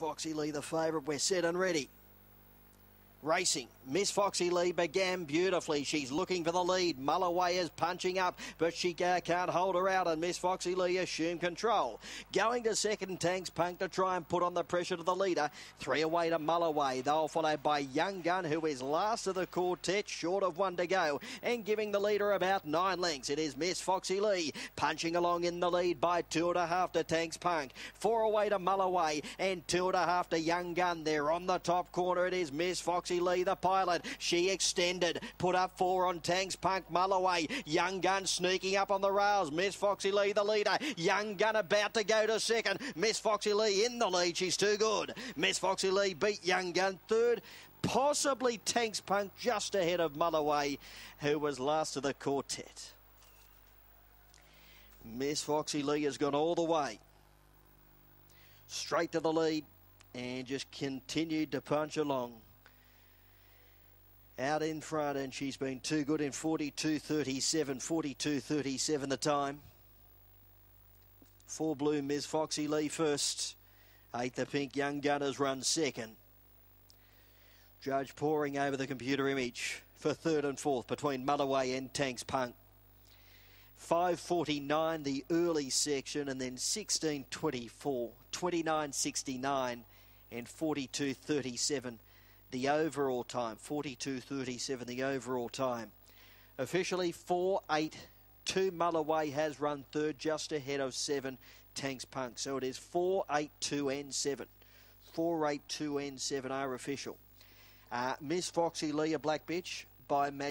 Foxy Lee, the favourite. We're set and ready. Racing. Miss Foxy Lee began beautifully. She's looking for the lead. Mulloway is punching up, but she can't hold her out, and Miss Foxy Lee assumed control. Going to second, Tanks Punk to try and put on the pressure to the leader. Three away to Mulloway. They'll followed by Young Gun, who is last of the quartet, short of one to go, and giving the leader about nine lengths. It is Miss Foxy Lee punching along in the lead by two and a half to Tanks Punk. Four away to Mulloway, and two and a half to Young Gun. They're on the top corner. It is Miss Foxy. Foxy Lee, the pilot. She extended, put up four on Tanks Punk Mulloway. Young Gun sneaking up on the rails. Miss Foxy Lee, the leader. Young Gun about to go to second. Miss Foxy Lee in the lead. She's too good. Miss Foxy Lee beat Young Gun third. Possibly Tanks Punk just ahead of Mulloway, who was last of the quartet. Miss Foxy Lee has gone all the way. Straight to the lead and just continued to punch along out in front, and she's been too good in 42.37, 42.37 the time. Four blue, Ms. Foxy Lee first. Eight, the pink young gunners run second. Judge poring over the computer image for third and fourth between Mulloway and Tanks Punk. 5.49 the early section and then 16.24, 29.69 and 42.37 the overall time. 42.37 the overall time. Officially 4.8. 2 Mulloway has run third just ahead of 7 Tanks Punk. So it is 4.82 and 7. 4.82 and 7 are official. Uh, Miss Foxy Lee, a black bitch by Mag